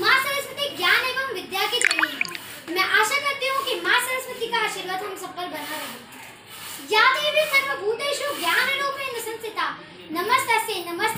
माँ सरस्वती ज्ञान एवं विद्या की देवी है। मैं आशा करती हूँ कि माँ सरस्वती का आशीर्वाद हम सब पर बना रहे सर्वभूतेषु ज्ञान नमस्ते नमस्ते।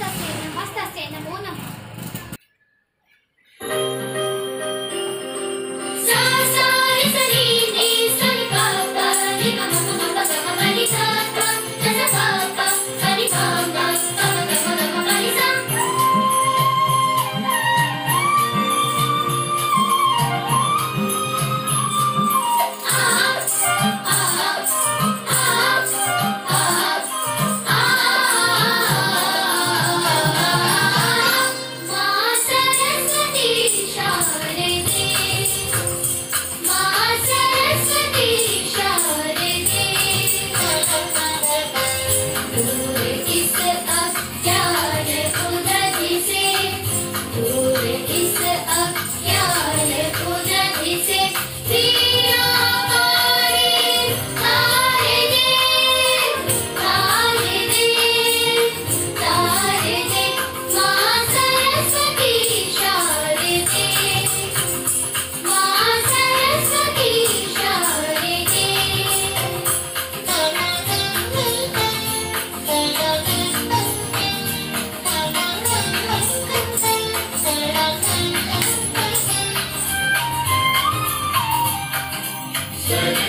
Say